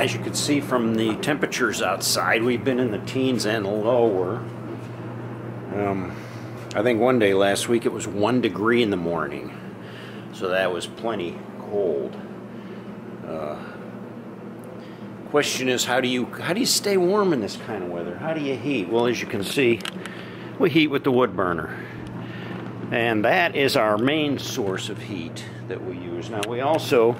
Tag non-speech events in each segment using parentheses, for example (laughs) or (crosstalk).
as you can see from the temperatures outside, we've been in the teens and lower. Um, I think one day last week it was one degree in the morning, so that was plenty cold. Uh, question is, how do you how do you stay warm in this kind of weather? How do you heat? Well, as you can see, we heat with the wood burner, and that is our main source of heat that we use. Now we also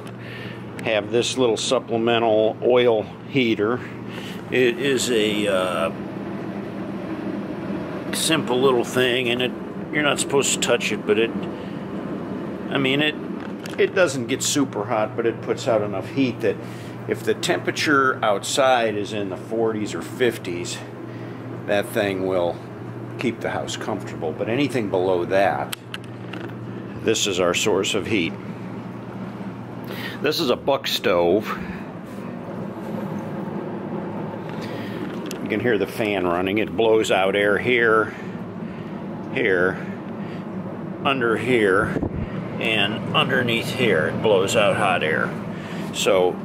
have this little supplemental oil heater. It is a uh, simple little thing, and it you're not supposed to touch it, but it. I mean it. It doesn't get super hot, but it puts out enough heat that if the temperature outside is in the 40s or 50s, that thing will keep the house comfortable. But anything below that, this is our source of heat. This is a buck stove. You can hear the fan running. It blows out air here, here, under here, and underneath here. It blows out hot air. So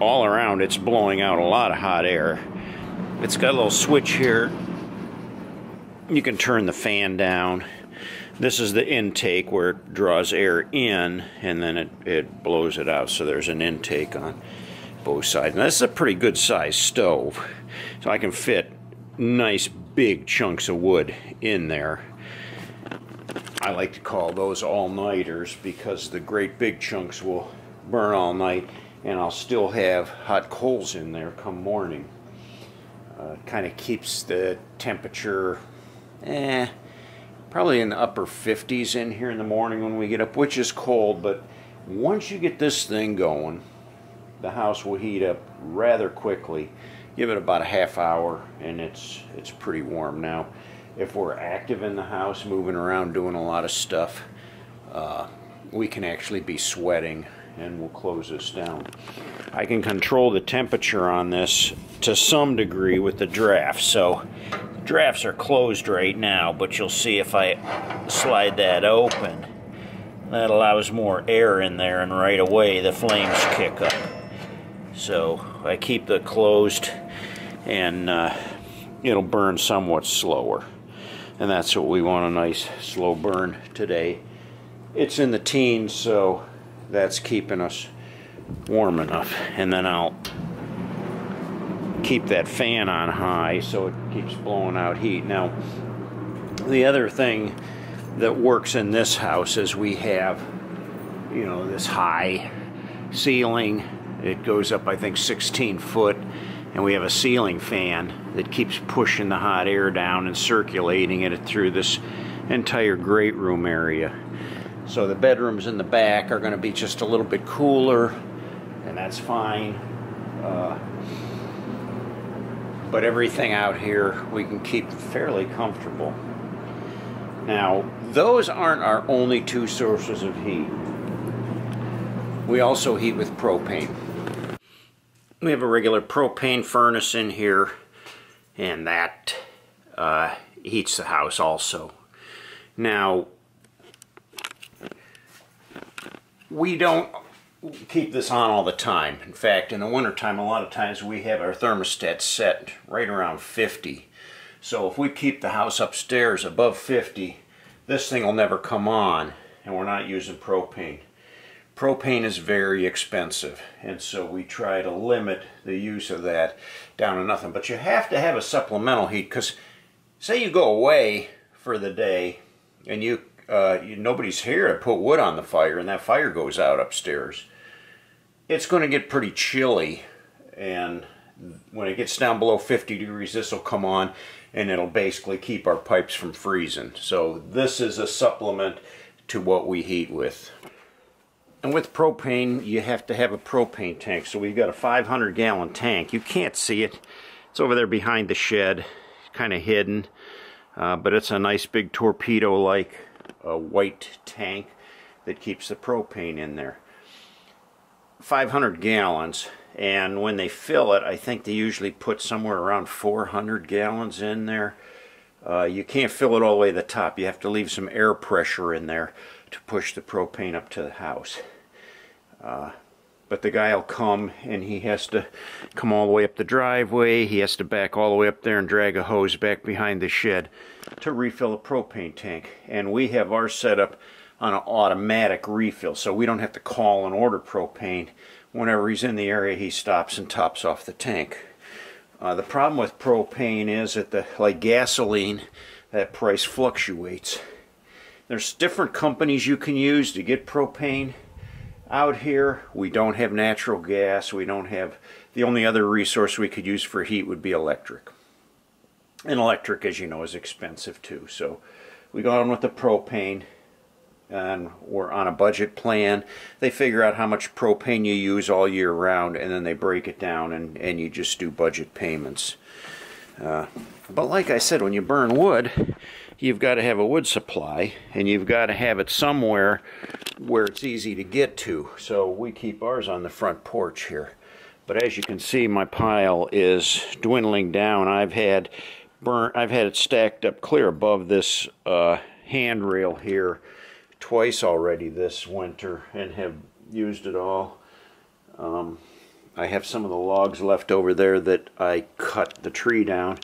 all around it's blowing out a lot of hot air. It's got a little switch here. You can turn the fan down this is the intake where it draws air in and then it, it blows it out. So there's an intake on both sides. Now this is a pretty good sized stove. So I can fit nice big chunks of wood in there. I like to call those all-nighters because the great big chunks will burn all night and I'll still have hot coals in there come morning. Uh, kind of keeps the temperature eh, probably in the upper 50s in here in the morning when we get up, which is cold, but once you get this thing going, the house will heat up rather quickly. Give it about a half hour and it's it's pretty warm. Now, if we're active in the house, moving around, doing a lot of stuff, uh, we can actually be sweating and we'll close this down. I can control the temperature on this to some degree with the draft. So drafts are closed right now, but you'll see if I slide that open, that allows more air in there, and right away the flames kick up. So I keep the closed, and uh, it'll burn somewhat slower. And that's what we want, a nice slow burn today. It's in the teens, so that's keeping us warm enough. And then I'll keep that fan on high so it keeps blowing out heat. Now, the other thing that works in this house is we have, you know, this high ceiling. It goes up, I think, 16 foot, and we have a ceiling fan that keeps pushing the hot air down and circulating it through this entire great room area. So the bedrooms in the back are going to be just a little bit cooler, and that's fine. Uh, but everything out here we can keep fairly comfortable. Now, those aren't our only two sources of heat. We also heat with propane. We have a regular propane furnace in here, and that uh, heats the house also. Now, we don't keep this on all the time. In fact, in the wintertime, a lot of times we have our thermostat set right around 50. So if we keep the house upstairs above 50, this thing will never come on, and we're not using propane. Propane is very expensive, and so we try to limit the use of that down to nothing. But you have to have a supplemental heat, because say you go away for the day, and you, uh, you nobody's here to put wood on the fire, and that fire goes out upstairs. It's going to get pretty chilly and when it gets down below 50 degrees this will come on and it'll basically keep our pipes from freezing. So this is a supplement to what we heat with. And with propane you have to have a propane tank. So we've got a 500 gallon tank. You can't see it. It's over there behind the shed kind of hidden uh, but it's a nice big torpedo uh, white tank that keeps the propane in there. 500 gallons and when they fill it I think they usually put somewhere around 400 gallons in there. Uh, you can't fill it all the way to the top. You have to leave some air pressure in there to push the propane up to the house. Uh, but the guy will come and he has to come all the way up the driveway. He has to back all the way up there and drag a hose back behind the shed to refill a propane tank. And we have our setup on an automatic refill, so we don't have to call and order propane. Whenever he's in the area, he stops and tops off the tank. Uh, the problem with propane is that the like gasoline, that price fluctuates. There's different companies you can use to get propane out here. We don't have natural gas. We don't have the only other resource we could use for heat would be electric. And electric, as you know, is expensive too. So we got on with the propane and we're on a budget plan. They figure out how much propane you use all year round and then they break it down and, and you just do budget payments. Uh, but like I said, when you burn wood, you've got to have a wood supply and you've got to have it somewhere where it's easy to get to. So we keep ours on the front porch here. But as you can see, my pile is dwindling down. I've had burn, I've had it stacked up clear above this uh, handrail here twice already this winter and have used it all. Um, I have some of the logs left over there that I cut the tree down.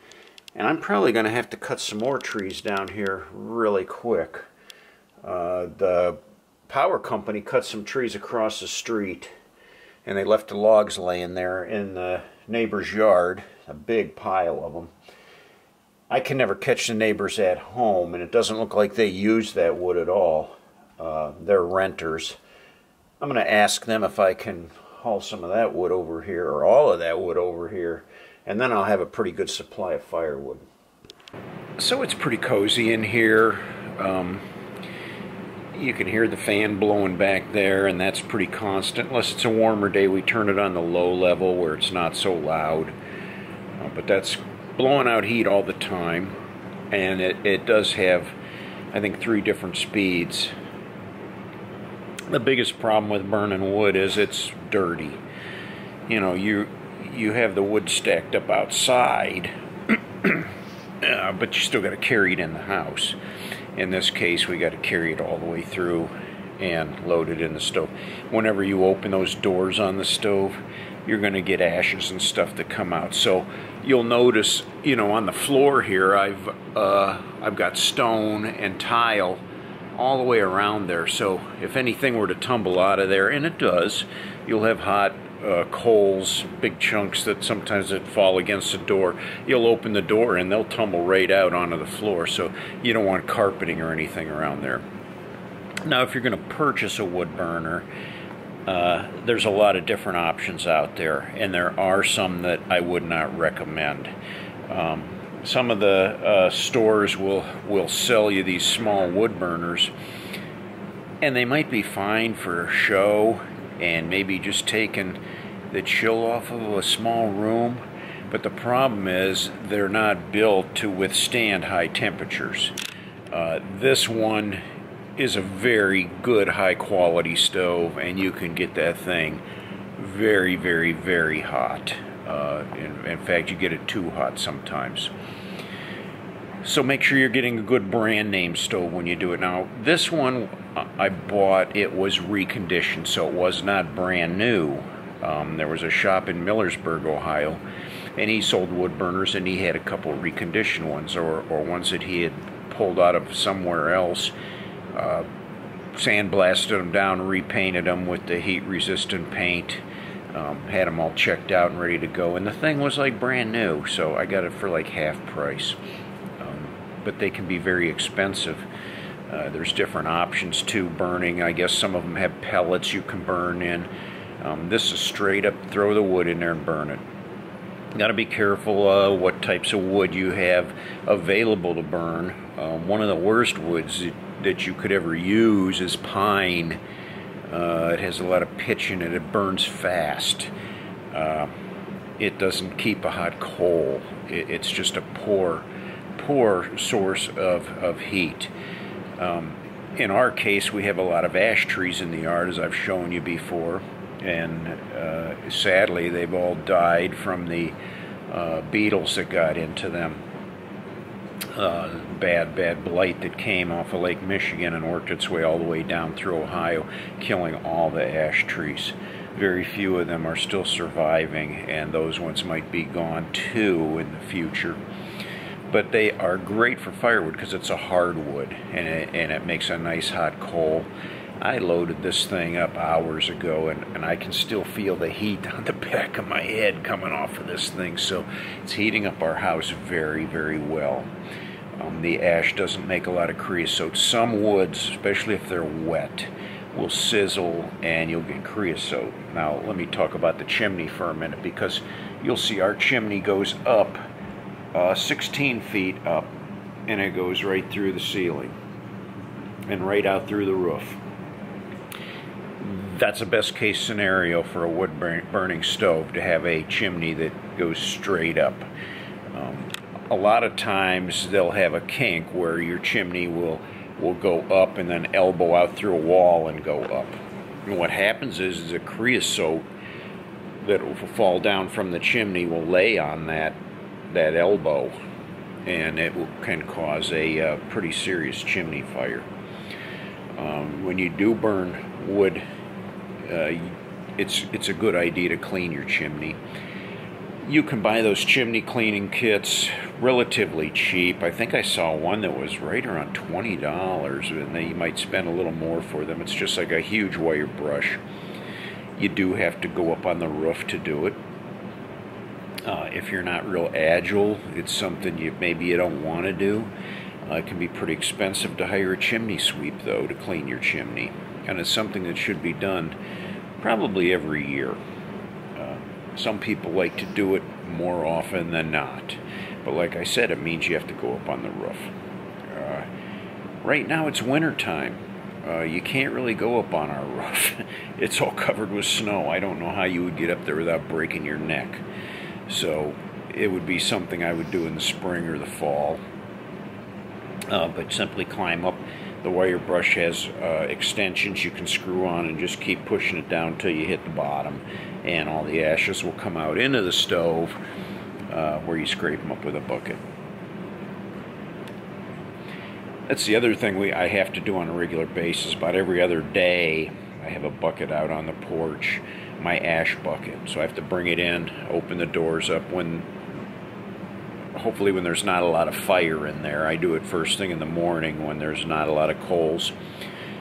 And I'm probably going to have to cut some more trees down here really quick. Uh, the power company cut some trees across the street and they left the logs laying there in the neighbor's yard, a big pile of them. I can never catch the neighbors at home and it doesn't look like they use that wood at all. Uh, they're renters. I'm going to ask them if I can haul some of that wood over here or all of that wood over here and then I'll have a pretty good supply of firewood. So it's pretty cozy in here. Um, you can hear the fan blowing back there and that's pretty constant. Unless it's a warmer day we turn it on the low level where it's not so loud. Uh, but that's blowing out heat all the time and it, it does have I think three different speeds. The biggest problem with burning wood is it's dirty. You know, you you have the wood stacked up outside, (clears throat) uh, but you still got to carry it in the house. In this case, we got to carry it all the way through and load it in the stove. Whenever you open those doors on the stove, you're going to get ashes and stuff that come out. So you'll notice, you know, on the floor here, I've uh, I've got stone and tile all the way around there. So if anything were to tumble out of there, and it does, you'll have hot uh, coals, big chunks that sometimes that fall against the door. You'll open the door and they'll tumble right out onto the floor. So you don't want carpeting or anything around there. Now, if you're going to purchase a wood burner, uh, there's a lot of different options out there, and there are some that I would not recommend. Um, some of the uh, stores will will sell you these small wood burners, and they might be fine for show and maybe just taking the chill off of a small room. But the problem is they're not built to withstand high temperatures. Uh, this one is a very good high quality stove and you can get that thing very very very hot uh, in, in fact you get it too hot sometimes so make sure you're getting a good brand name stove when you do it. Now, this one I bought, it was reconditioned, so it was not brand new. Um, there was a shop in Millersburg, Ohio, and he sold wood burners, and he had a couple reconditioned ones, or, or ones that he had pulled out of somewhere else. Uh, sandblasted them down, repainted them with the heat-resistant paint. Um, had them all checked out and ready to go, and the thing was like brand new, so I got it for like half price but they can be very expensive. Uh, there's different options to burning. I guess some of them have pellets you can burn in. Um, this is straight up throw the wood in there and burn it. Got to be careful uh, what types of wood you have available to burn. Um, one of the worst woods that you could ever use is pine. Uh, it has a lot of pitch in it. It burns fast. Uh, it doesn't keep a hot coal. It, it's just a poor poor source of, of heat. Um, in our case, we have a lot of ash trees in the yard, as I've shown you before, and uh, sadly, they've all died from the uh, beetles that got into them. Uh, bad, bad blight that came off of Lake Michigan and worked its way all the way down through Ohio, killing all the ash trees. very few of them are still surviving, and those ones might be gone too in the future. But they are great for firewood because it's a hardwood and it, and it makes a nice hot coal. I loaded this thing up hours ago and, and I can still feel the heat (laughs) on the back of my head coming off of this thing. So it's heating up our house very, very well. Um, the ash doesn't make a lot of creosote. Some woods, especially if they're wet, will sizzle and you'll get creosote. Now, let me talk about the chimney for a minute because you'll see our chimney goes up uh, 16 feet up and it goes right through the ceiling and right out through the roof. That's a best case scenario for a wood burning stove to have a chimney that goes straight up. Um, a lot of times they'll have a kink where your chimney will will go up and then elbow out through a wall and go up. And what happens is, is a creosote that will fall down from the chimney will lay on that that elbow and it can cause a uh, pretty serious chimney fire. Um, when you do burn wood, uh, it's it's a good idea to clean your chimney you can buy those chimney cleaning kits relatively cheap. I think I saw one that was right around twenty dollars, and you might spend a little more for them. It's just like a huge wire brush. You do have to go up on the roof to do it. Uh, if you're not real agile, it's something you maybe you don't want to do. Uh, it can be pretty expensive to hire a chimney sweep, though, to clean your chimney, and it's something that should be done probably every year. Some people like to do it more often than not. But like I said, it means you have to go up on the roof. Uh, right now it's winter time. Uh, you can't really go up on our (laughs) roof. it's all covered with snow. I don't know how you would get up there without breaking your neck. So it would be something I would do in the spring or the fall. Uh, but simply climb up. The wire brush has uh, extensions you can screw on and just keep pushing it down until you hit the bottom and all the ashes will come out into the stove uh, where you scrape them up with a bucket. That's the other thing we I have to do on a regular basis. About every other day, I have a bucket out on the porch, my ash bucket. So I have to bring it in, open the doors up when hopefully when there's not a lot of fire in there. I do it first thing in the morning when there's not a lot of coals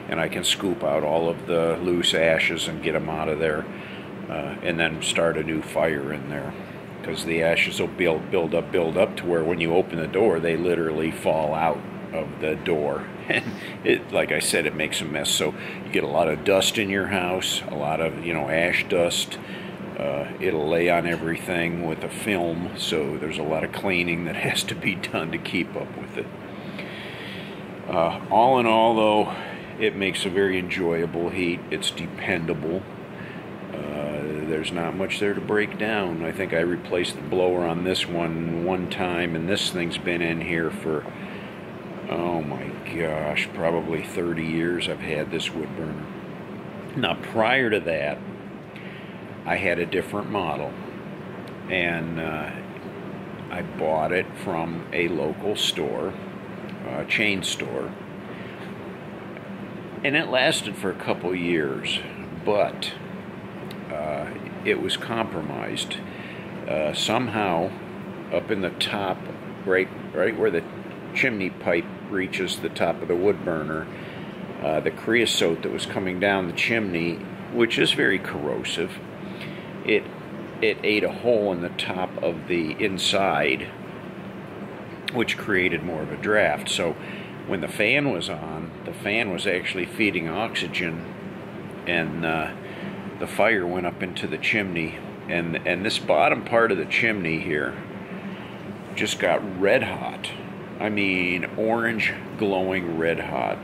and I can scoop out all of the loose ashes and get them out of there uh, and then start a new fire in there because the ashes will build, build up, build up to where when you open the door, they literally fall out of the door. (laughs) And it, like I said, it makes a mess. So you get a lot of dust in your house, a lot of you know ash dust. Uh, it'll lay on everything with a film, so there's a lot of cleaning that (laughs) has to be done to keep up with it. Uh, all in all, though, it makes a very enjoyable heat. It's dependable there's not much there to break down. I think I replaced the blower on this one one time, and this thing's been in here for, oh my gosh, probably 30 years I've had this wood burner. Now, prior to that, I had a different model, and uh, I bought it from a local store, a chain store, and it lasted for a couple years, but uh, it was compromised. Uh, somehow, up in the top, right, right where the chimney pipe reaches the top of the wood burner, uh, the creosote that was coming down the chimney, which is very corrosive, it it ate a hole in the top of the inside, which created more of a draft. So when the fan was on, the fan was actually feeding oxygen, and uh, the fire went up into the chimney and and this bottom part of the chimney here just got red hot. I mean, orange glowing red hot.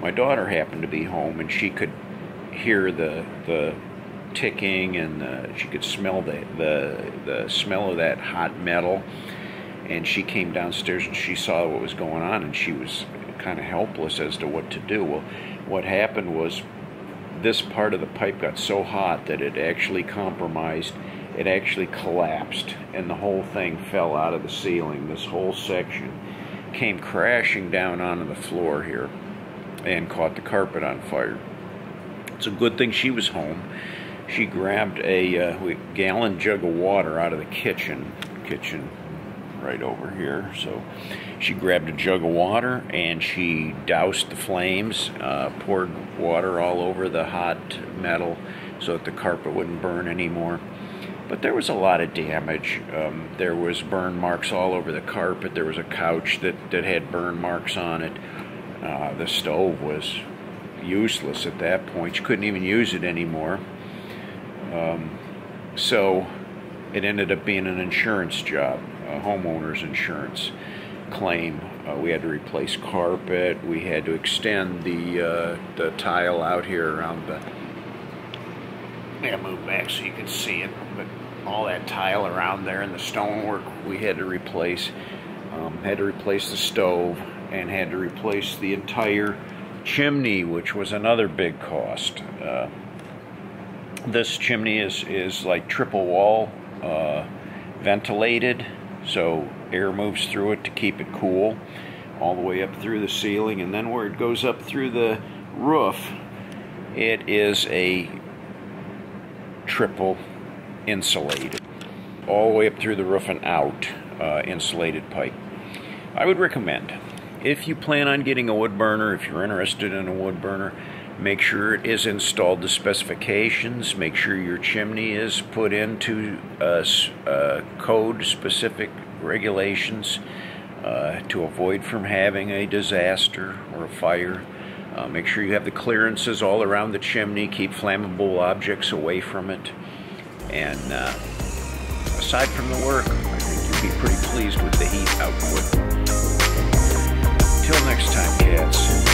My daughter happened to be home and she could hear the the ticking and the, she could smell the, the the smell of that hot metal and she came downstairs and she saw what was going on and she was kind of helpless as to what to do. Well, what happened was this part of the pipe got so hot that it actually compromised. It actually collapsed, and the whole thing fell out of the ceiling. This whole section came crashing down onto the floor here and caught the carpet on fire. It's a good thing she was home. she grabbed a uh, gallon jug of water out of the kitchen, kitchen right over here. So she grabbed a jug of water and she doused the flames, uh, poured water all over the hot metal so that the carpet wouldn't burn anymore. But there was a lot of damage. Um, there was burn marks all over the carpet. There was a couch that, that had burn marks on it. Uh, the stove was useless at that point. You couldn't even use it anymore. Um, so it ended up being an insurance job, a homeowner's insurance claim. Uh, we had to replace carpet. We had to extend the uh, the tile out here around the. Yeah, move back so you can see it. But all that tile around there and the stonework we had to replace. Um, had to replace the stove and had to replace the entire chimney, which was another big cost. Uh, this chimney is, is like triple wall uh, ventilated, so air moves through it to keep it cool all the way up through the ceiling, and then where it goes up through the roof, it is a triple insulated, all the way up through the roof and out uh, insulated pipe. I would recommend if you plan on getting a wood burner, if you're interested in a wood burner, make sure it is installed to specifications. Make sure your chimney is put into uh, uh, code specific regulations uh, to avoid from having a disaster or a fire. Uh, make sure you have the clearances all around the chimney. Keep flammable objects away from it. And uh, aside from the work, I think you'll be pretty pleased with the heat output. Till next time, cats.